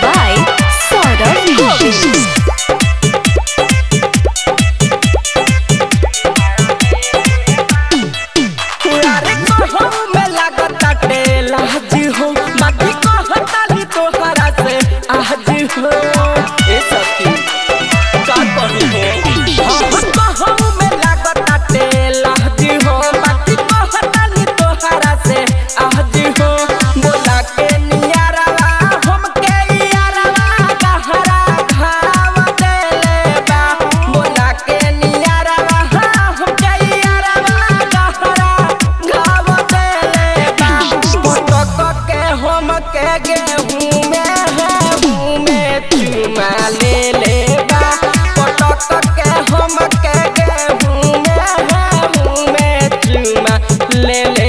Bye. चमक गेहूँ में है में ले लेगा पटक गेहूँ में है में ले ले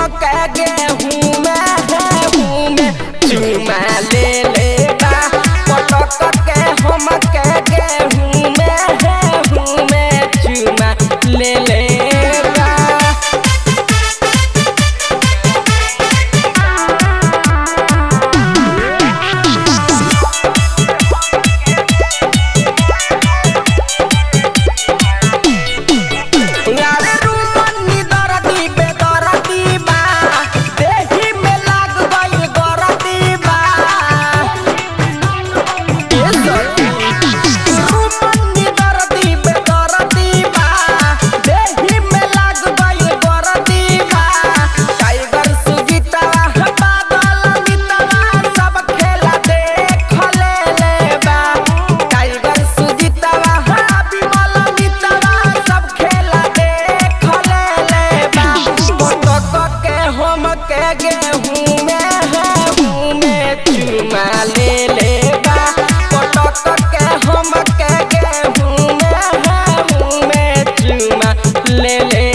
my God. के गेहूँ में हूँ में चुमा ले ले बा पटक के हम के गेहूँ में हूँ में चुमा ले ले